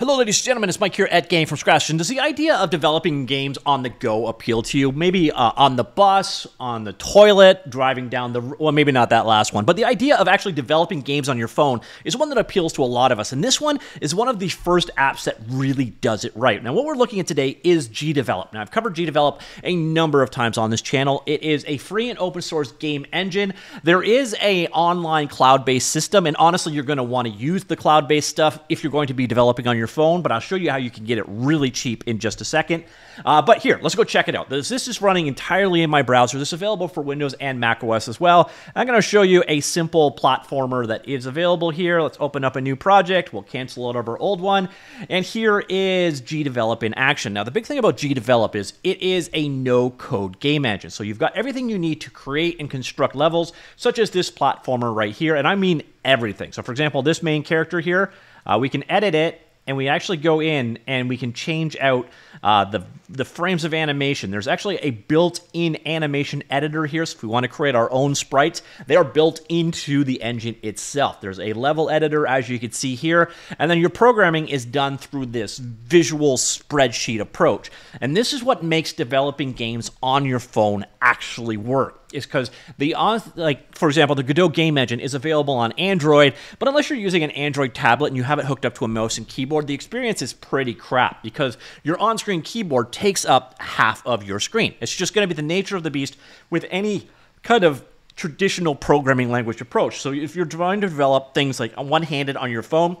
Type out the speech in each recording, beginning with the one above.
Hello, ladies and gentlemen. It's Mike here at Game from Scratch. And does the idea of developing games on the go appeal to you? Maybe uh, on the bus, on the toilet, driving down the well, maybe not that last one, but the idea of actually developing games on your phone is one that appeals to a lot of us. And this one is one of the first apps that really does it right. Now, what we're looking at today is GDevelop. Now, I've covered GDevelop a number of times on this channel. It is a free and open source game engine. There is a online cloud-based system, and honestly, you're going to want to use the cloud-based stuff if you're going to be developing on your phone, but I'll show you how you can get it really cheap in just a second. Uh, but here, let's go check it out. This, this is running entirely in my browser. This is available for Windows and Mac OS as well. I'm going to show you a simple platformer that is available here. Let's open up a new project. We'll cancel out of our old one. And here is GDevelop in action. Now, the big thing about GDevelop is it is a no-code game engine. So you've got everything you need to create and construct levels, such as this platformer right here. And I mean everything. So for example, this main character here, uh, we can edit it and we actually go in and we can change out uh, the, the frames of animation. There's actually a built-in animation editor here, so if we want to create our own sprites, they are built into the engine itself. There's a level editor, as you can see here, and then your programming is done through this visual spreadsheet approach. And this is what makes developing games on your phone actually work is because the like for example the Godot game engine is available on Android, but unless you're using an Android tablet and you have it hooked up to a mouse and keyboard, the experience is pretty crap because your on-screen keyboard takes up half of your screen. It's just going to be the nature of the beast with any kind of traditional programming language approach. So if you're trying to develop things like one-handed on your phone,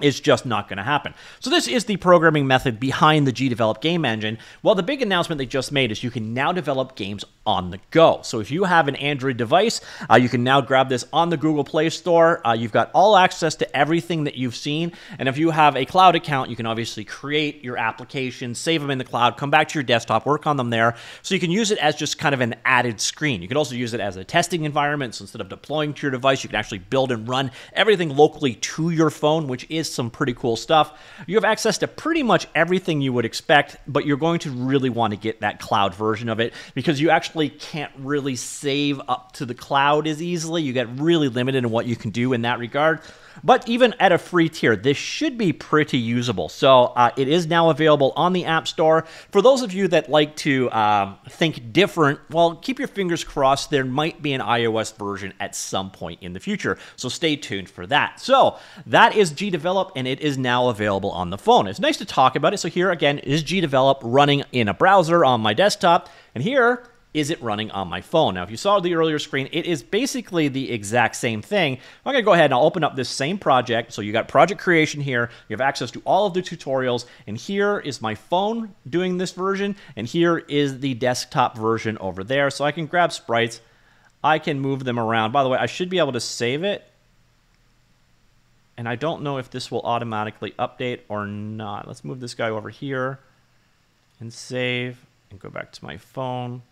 it's just not going to happen. So this is the programming method behind the GDevelop game engine. Well, the big announcement they just made is you can now develop games on the go. So if you have an Android device, uh, you can now grab this on the Google Play Store. Uh, you've got all access to everything that you've seen. And if you have a cloud account, you can obviously create your applications, save them in the cloud, come back to your desktop, work on them there. So you can use it as just kind of an added screen. You can also use it as a testing environment. So instead of deploying to your device, you can actually build and run everything locally to your phone, which is some pretty cool stuff. You have access to pretty much everything you would expect, but you're going to really want to get that cloud version of it because you actually can't really save up to the cloud as easily. You get really limited in what you can do in that regard. But even at a free tier, this should be pretty usable. So uh, it is now available on the App Store. For those of you that like to um, think different, well, keep your fingers crossed. There might be an iOS version at some point in the future. So stay tuned for that. So that is GDevelop, and it is now available on the phone. It's nice to talk about it. So here again is GDevelop running in a browser on my desktop. And here is it running on my phone? Now, if you saw the earlier screen, it is basically the exact same thing. I'm to go ahead and I'll open up this same project. So you got project creation here. You have access to all of the tutorials. And here is my phone doing this version. And here is the desktop version over there. So I can grab sprites. I can move them around. By the way, I should be able to save it. And I don't know if this will automatically update or not. Let's move this guy over here and save and go back to my phone.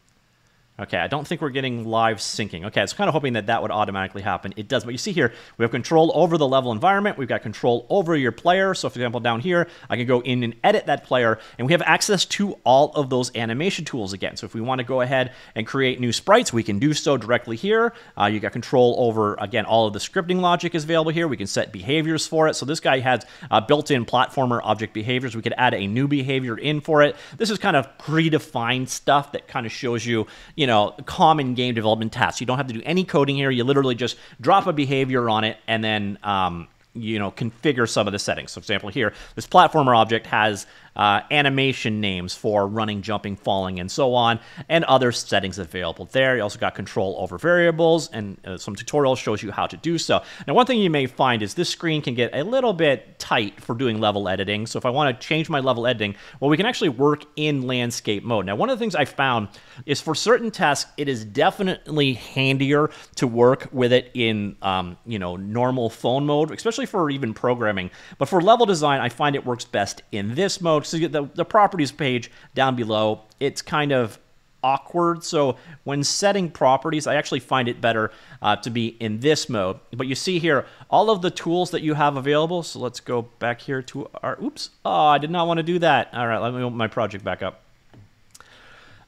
Okay, I don't think we're getting live syncing. Okay, I was kind of hoping that that would automatically happen. It does, but you see here, we have control over the level environment. We've got control over your player. So for example, down here, I can go in and edit that player, and we have access to all of those animation tools again. So if we want to go ahead and create new sprites, we can do so directly here. Uh, you got control over, again, all of the scripting logic is available here. We can set behaviors for it. So this guy has uh, built-in platformer object behaviors. We could add a new behavior in for it. This is kind of predefined stuff that kind of shows you, you know, common game development tasks. You don't have to do any coding here. You literally just drop a behavior on it and then, um, you know, configure some of the settings. So, for example, here, this platformer object has uh, animation names for running, jumping, falling, and so on, and other settings available there. You also got control over variables, and uh, some tutorials shows you how to do so. Now, one thing you may find is this screen can get a little bit tight for doing level editing. So if I want to change my level editing, well, we can actually work in landscape mode. Now, one of the things I found is for certain tasks, it is definitely handier to work with it in, um, you know, normal phone mode, especially for even programming. But for level design, I find it works best in this mode so the, the properties page down below, it's kind of awkward. So when setting properties, I actually find it better uh, to be in this mode. But you see here, all of the tools that you have available. So let's go back here to our, oops. Oh, I did not want to do that. All right, let me open my project back up.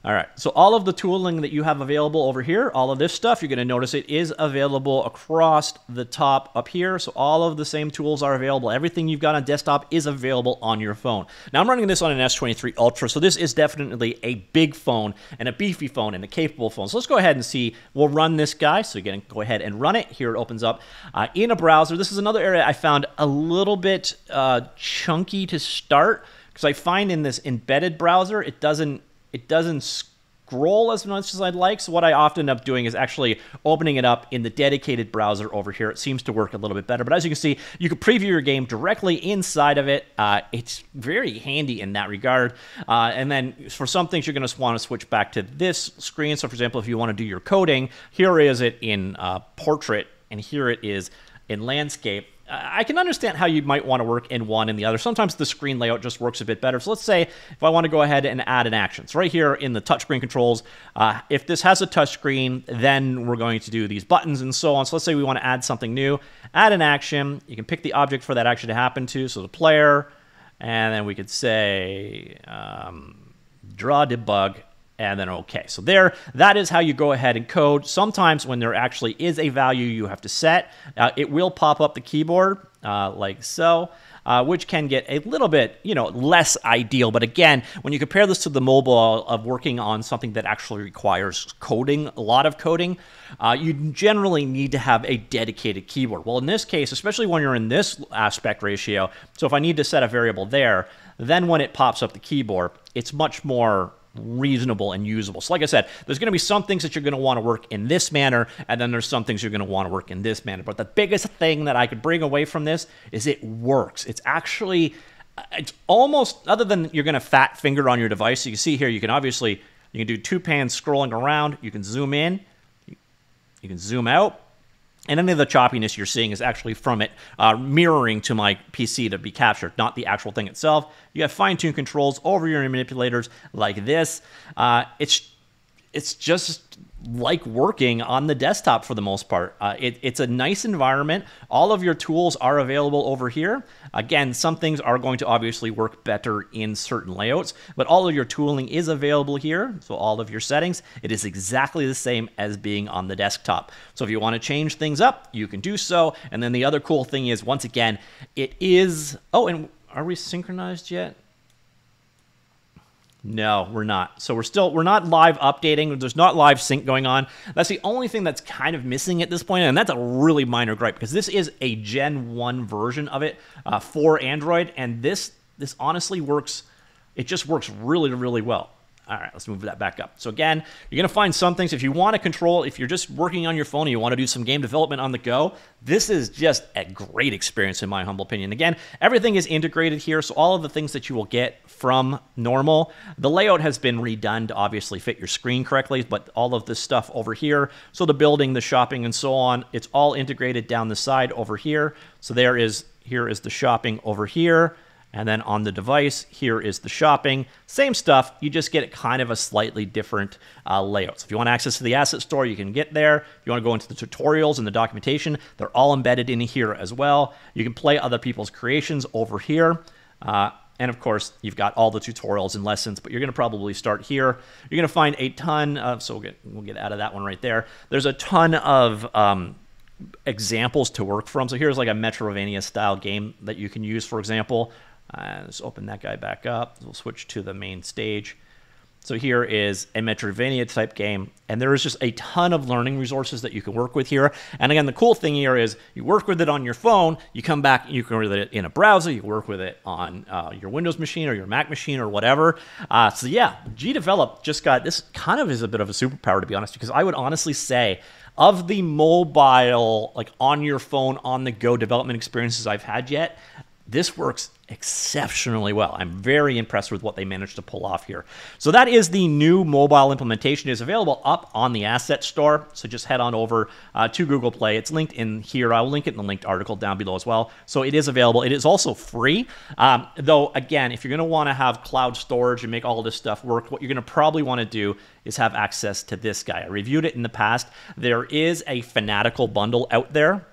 All right, so all of the tooling that you have available over here, all of this stuff, you're going to notice it is available across the top up here. So all of the same tools are available. Everything you've got on desktop is available on your phone. Now I'm running this on an S23 Ultra, so this is definitely a big phone and a beefy phone and a capable phone. So let's go ahead and see. We'll run this guy. So again, go ahead and run it. Here it opens up uh, in a browser. This is another area I found a little bit uh, chunky to start because I find in this embedded browser, it doesn't it doesn't scroll as much as I'd like. So what I often end up doing is actually opening it up in the dedicated browser over here. It seems to work a little bit better. But as you can see, you can preview your game directly inside of it. Uh, it's very handy in that regard. Uh, and then for some things, you're going to want to switch back to this screen. So for example, if you want to do your coding, here is it in uh, portrait, and here it is in landscape. I can understand how you might want to work in one and the other. Sometimes the screen layout just works a bit better. So let's say if I want to go ahead and add an action. So right here in the touchscreen controls, uh, if this has a touchscreen, then we're going to do these buttons and so on. So let's say we want to add something new, add an action. You can pick the object for that action to happen to. So the player, and then we could say um, draw debug and then okay. So there, that is how you go ahead and code. Sometimes when there actually is a value you have to set, uh, it will pop up the keyboard uh, like so. Uh, which can get a little bit, you know, less ideal. But again, when you compare this to the mobile of working on something that actually requires coding, a lot of coding, uh, you generally need to have a dedicated keyboard. Well, in this case, especially when you're in this aspect ratio, so if I need to set a variable there, then when it pops up the keyboard, it's much more reasonable and usable. So like I said, there's going to be some things that you're going to want to work in this manner, and then there's some things you're going to want to work in this manner. But the biggest thing that I could bring away from this is it works. It's actually, it's almost, other than you're going to fat finger on your device, So you can see here, you can obviously, you can do two pans scrolling around, you can zoom in, you can zoom out, and any of the choppiness you're seeing is actually from it uh, mirroring to my PC to be captured, not the actual thing itself. You have fine-tuned controls over your manipulators like this. Uh, it's it's just like working on the desktop for the most part. Uh, it, it's a nice environment. All of your tools are available over here. Again, some things are going to obviously work better in certain layouts, but all of your tooling is available here. So all of your settings, it is exactly the same as being on the desktop. So if you want to change things up, you can do so. And then the other cool thing is, once again, it is, oh, and are we synchronized yet? No, we're not. So we're still we're not live updating. There's not live sync going on. That's the only thing that's kind of missing at this point, and that's a really minor gripe because this is a Gen One version of it uh, for Android, and this this honestly works. It just works really really well. All right, let's move that back up. So again, you're going to find some things. If you want to control, if you're just working on your phone and you want to do some game development on the go, this is just a great experience in my humble opinion. Again, everything is integrated here, so all of the things that you will get from normal, the layout has been redone to obviously fit your screen correctly, but all of this stuff over here, so the building, the shopping, and so on, it's all integrated down the side over here. So there is, here is the shopping over here. And then on the device, here is the shopping. Same stuff, you just get kind of a slightly different uh, layout. So if you want access to the asset store, you can get there. If you want to go into the tutorials and the documentation, they're all embedded in here as well. You can play other people's creations over here. Uh, and of course, you've got all the tutorials and lessons, but you're going to probably start here. You're going to find a ton of, so we'll get, we'll get out of that one right there. There's a ton of um, examples to work from. So here's like a Metroidvania style game that you can use, for example. Uh, let's open that guy back up. We'll switch to the main stage. So here is a Metroidvania type game, and there is just a ton of learning resources that you can work with here. And again, the cool thing here is you work with it on your phone, you come back, you can work with it in a browser, you work with it on uh, your Windows machine or your Mac machine or whatever. Uh, so yeah, GDevelop just got this kind of is a bit of a superpower to be honest, because I would honestly say of the mobile, like on your phone, on the go development experiences I've had yet, this works exceptionally well. I'm very impressed with what they managed to pull off here. So that is the new mobile implementation. It is available up on the asset store. So just head on over uh, to Google Play. It's linked in here. I'll link it in the linked article down below as well. So it is available. It is also free. Um, though, again, if you're going to want to have cloud storage and make all this stuff work, what you're going to probably want to do is have access to this guy. I reviewed it in the past. There is a Fanatical bundle out there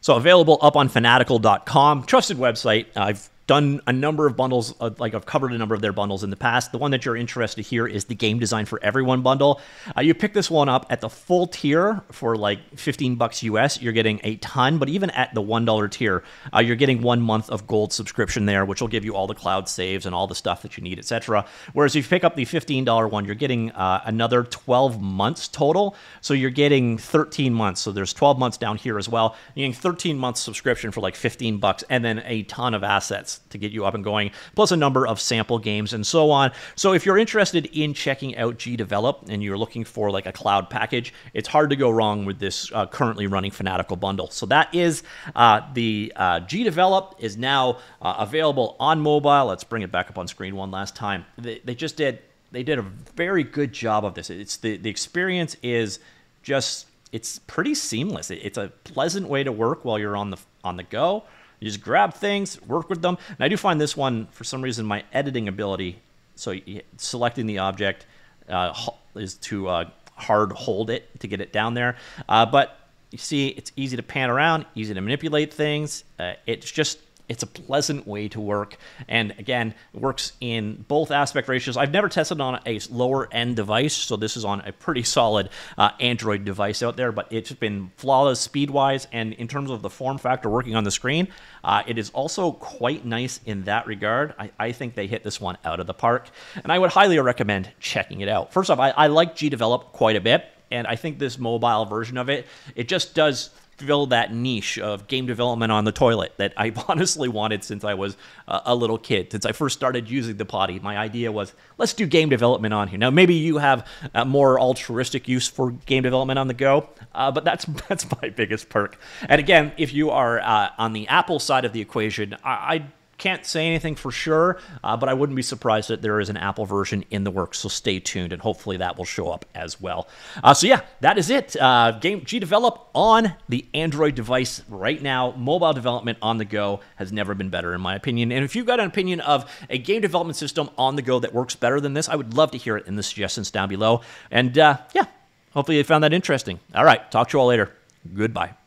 so available up on fanatical.com, trusted website. I've done a number of bundles, uh, like I've covered a number of their bundles in the past. The one that you're interested here is the Game Design for Everyone bundle. Uh, you pick this one up at the full tier for like 15 bucks US. You're getting a ton, but even at the $1 tier, uh, you're getting one month of gold subscription there, which will give you all the cloud saves and all the stuff that you need, etc. Whereas if you pick up the $15 one, you're getting uh, another 12 months total. So you're getting 13 months. So there's 12 months down here as well. You're getting 13 months subscription for like 15 bucks and then a ton of assets to get you up and going, plus a number of sample games and so on. So if you're interested in checking out GDevelop and you're looking for like a cloud package, it's hard to go wrong with this uh, currently running Fanatical bundle. So that is uh, the uh, GDevelop is now uh, available on mobile. Let's bring it back up on screen one last time. They, they just did they did a very good job of this. It's the the experience is just it's pretty seamless. It's a pleasant way to work while you're on the on the go. You just grab things, work with them. And I do find this one, for some reason, my editing ability, so selecting the object uh, is to uh, hard hold it to get it down there. Uh, but you see, it's easy to pan around, easy to manipulate things. Uh, it's just it's a pleasant way to work. And again, works in both aspect ratios. I've never tested on a lower end device, so this is on a pretty solid uh, Android device out there, but it's been flawless speed wise. And in terms of the form factor working on the screen, uh, it is also quite nice in that regard. I, I, think they hit this one out of the park, and I would highly recommend checking it out. First off, I, I like GDevelop quite a bit and I think this mobile version of it, it just does fill that niche of game development on the toilet that I've honestly wanted since I was a little kid. Since I first started using the potty, my idea was let's do game development on here. Now maybe you have a more altruistic use for game development on the go, uh, but that's that's my biggest perk. And again, if you are uh, on the Apple side of the equation, I, I can't say anything for sure, uh, but I wouldn't be surprised that there is an Apple version in the works. So stay tuned, and hopefully that will show up as well. Uh, so yeah, that is it. Uh, Game develop on the Android device right now. Mobile development on the go has never been better, in my opinion. And if you've got an opinion of a game development system on the go that works better than this, I would love to hear it in the suggestions down below. And uh, yeah, hopefully you found that interesting. All right, talk to you all later. Goodbye.